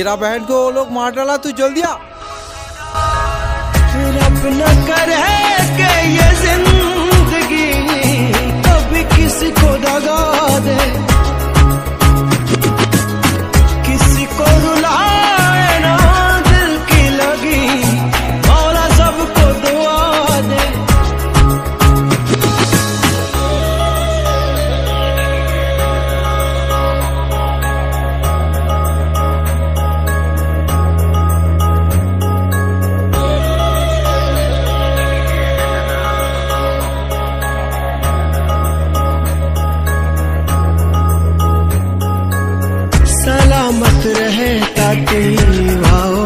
तेरा बहन को वो लोग मार डाला तू जल्दी आ। रहे ताकि वाओ